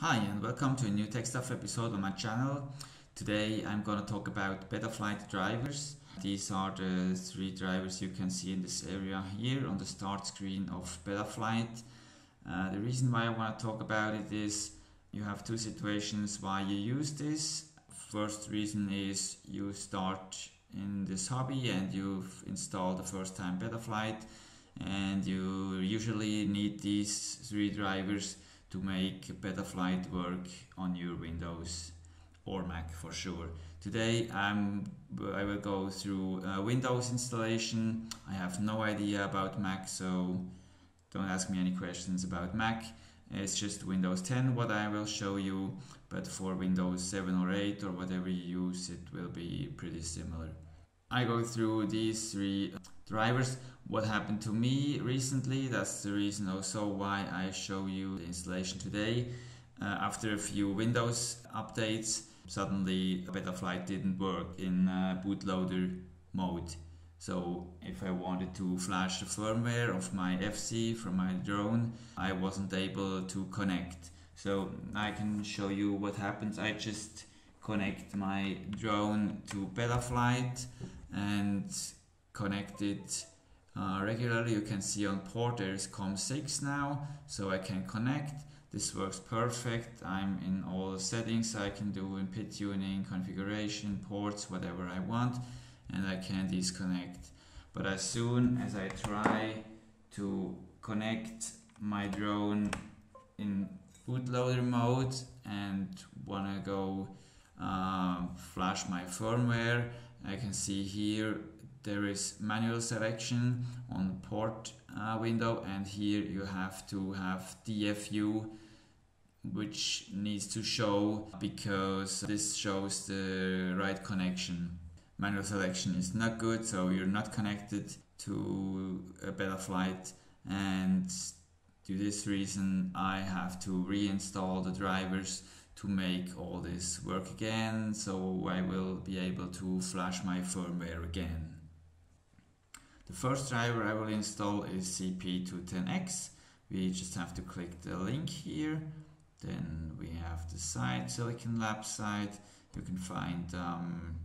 Hi and welcome to a new Tech Stuff episode on my channel. Today I'm going to talk about Betaflight drivers. These are the three drivers you can see in this area here on the start screen of Betaflight. Uh, the reason why I want to talk about it is you have two situations why you use this. First reason is you start in this hobby and you've installed the first time Betaflight and you usually need these three drivers to make Betaflight work on your Windows or Mac for sure. Today I'm, I will go through uh, Windows installation. I have no idea about Mac so don't ask me any questions about Mac. It's just Windows 10 what I will show you but for Windows 7 or 8 or whatever you use it will be pretty similar. I go through these three drivers. What happened to me recently that's the reason also why I show you the installation today. Uh, after a few Windows updates suddenly Betaflight didn't work in uh, bootloader mode. So if I wanted to flash the firmware of my FC from my drone I wasn't able to connect. So I can show you what happens. I just connect my drone to Betaflight and connect it uh, regularly. You can see on port there is COM6 now so I can connect. This works perfect. I'm in all the settings. I can do in PID tuning configuration ports whatever I want and I can disconnect. But as soon as I try to connect my drone in bootloader mode and wanna go uh, flash my firmware I can see here there is manual selection on port uh, window and here you have to have DFU which needs to show because this shows the right connection. Manual selection is not good so you're not connected to a Betaflight and to this reason I have to reinstall the drivers to make all this work again so I will be able to flash my firmware again. The first driver I will install is CP210X. We just have to click the link here. Then we have the site, Silicon Lab site. You can find um,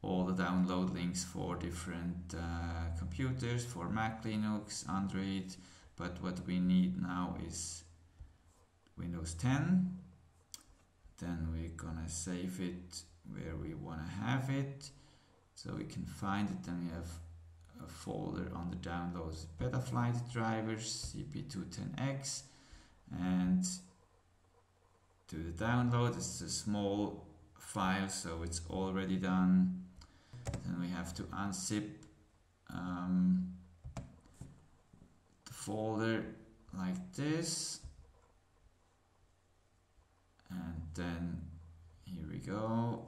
all the download links for different uh, computers, for Mac, Linux, Android. But what we need now is Windows 10. Then we're gonna save it where we wanna have it. So we can find it, then we have folder on the downloads Betaflight drivers CP210X and do the download. It's a small file so it's already done. Then we have to unzip um, the folder like this and then here we go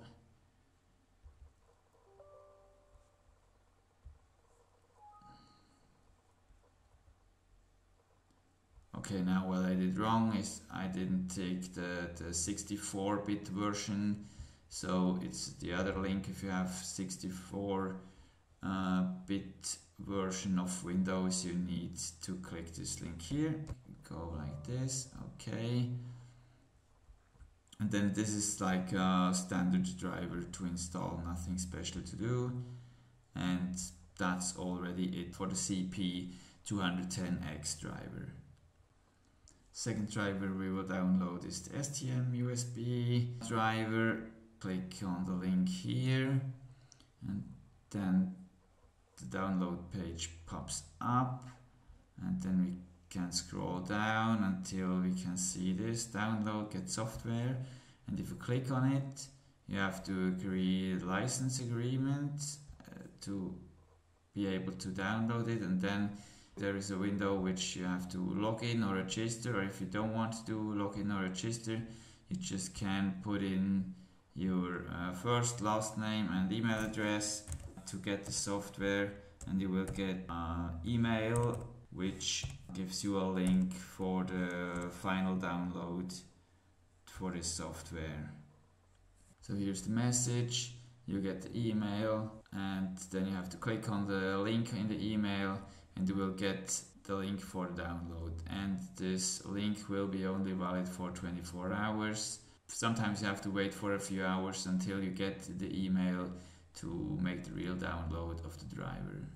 Okay, now what I did wrong is I didn't take the 64-bit version, so it's the other link if you have 64-bit uh, version of Windows you need to click this link here, go like this, okay. And then this is like a standard driver to install, nothing special to do. And that's already it for the CP210X driver. Second driver we will download is the STM USB driver. Click on the link here and then the download page pops up and then we can scroll down until we can see this download get software and if you click on it you have to agree license agreement uh, to be able to download it and then there is a window which you have to log in or register or if you don't want to log in or register you just can put in your uh, first last name and email address to get the software and you will get an email which gives you a link for the final download for this software. So here's the message. You get the email and then you have to click on the link in the email and you will get the link for download. And this link will be only valid for 24 hours. Sometimes you have to wait for a few hours until you get the email to make the real download of the driver.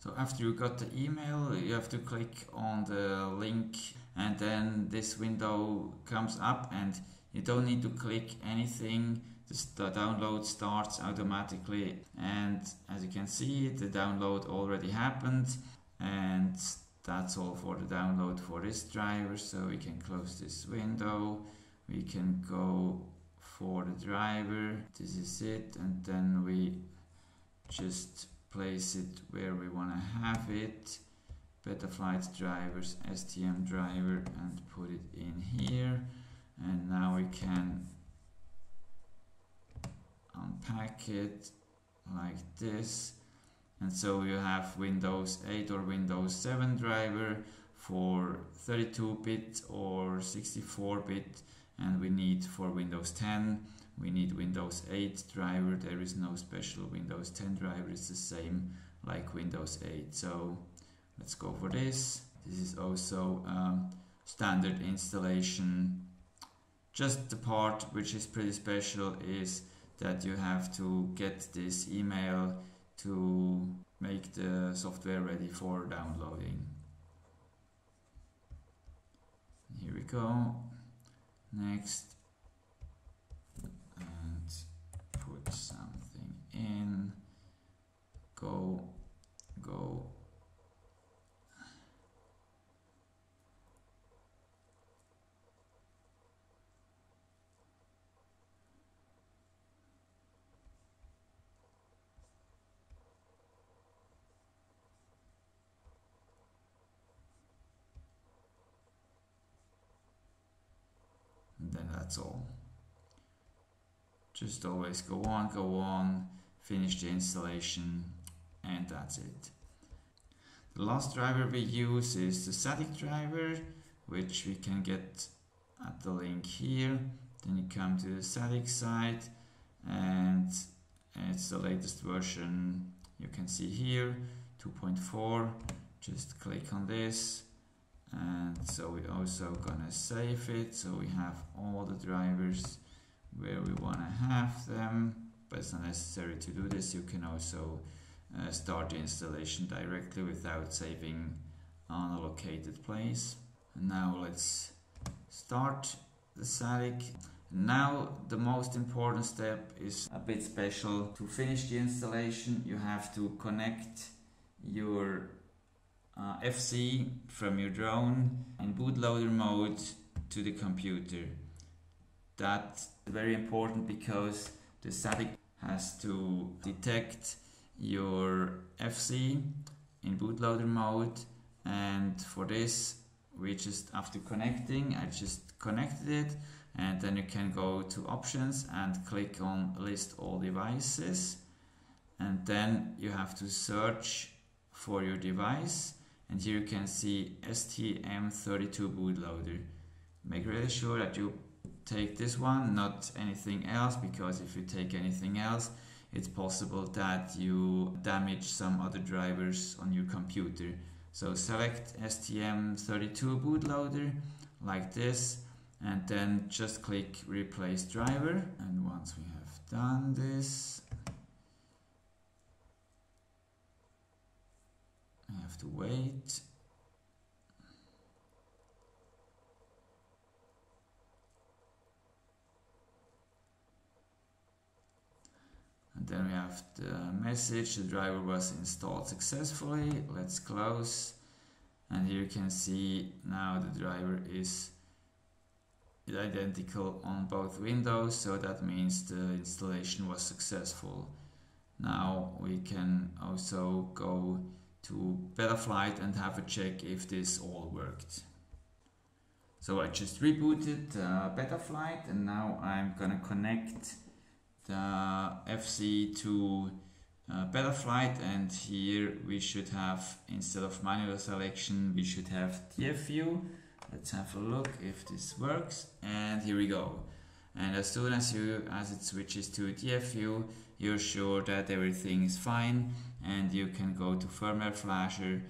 So after you got the email you have to click on the link and then this window comes up and you don't need to click anything the download starts automatically and as you can see the download already happened and that's all for the download for this driver. So we can close this window we can go for the driver this is it and then we just place it where we want to have it. Betaflight drivers STM driver and put it in here. And now we can unpack it like this. And so you have Windows 8 or Windows 7 driver for 32-bit or 64-bit and we need for Windows 10 we need Windows 8 driver. There is no special Windows 10 driver. It's the same like Windows 8 so let's go for this. This is also um, standard installation. Just the part which is pretty special is that you have to get this email to make the software ready for downloading. Here we go. Next. And put something in. Go go then that's all. Just always go on go on finish the installation and that's it. The last driver we use is the Zadig driver which we can get at the link here. Then you come to the Zadig side and it's the latest version you can see here 2.4 just click on this and so we're also gonna save it so we have all the drivers where we want to have them but it's not necessary to do this. You can also uh, start the installation directly without saving on a located place. And now let's start the Zadig now the most important step is a bit special. To finish the installation you have to connect your uh, FC from your drone in bootloader mode to the computer. That's very important because the Zadig has to detect your FC in bootloader mode. And for this we just after connecting I just connected it. And then you can go to options and click on list all devices. And then you have to search for your device and here you can see STM32 bootloader make really sure that you take this one not anything else because if you take anything else it's possible that you damage some other drivers on your computer. So select STM32 bootloader like this and then just click replace driver. And once we have done this I have to wait. And then we have the message, the driver was installed successfully. Let's close. And here you can see now the driver is identical on both windows, so that means the installation was successful. Now we can also go to Betaflight and have a check if this all worked. So I just rebooted uh, Betaflight and now I'm gonna connect the FC to uh, Betaflight and here we should have instead of manual selection we should have DFU let's have a look if this works and here we go. And as soon as you as it switches to DFU you're sure that everything is fine and you can go to firmware flasher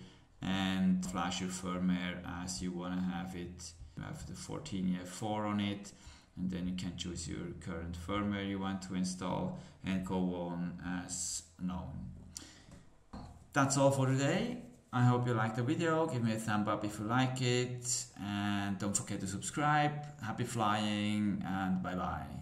and flash your firmware as you want to have it. You have the 14EF4 on it and then you can choose your current firmware you want to install and go on as known. That's all for today. I hope you liked the video. Give me a thumb up if you like it and don't forget to subscribe. Happy flying and bye bye.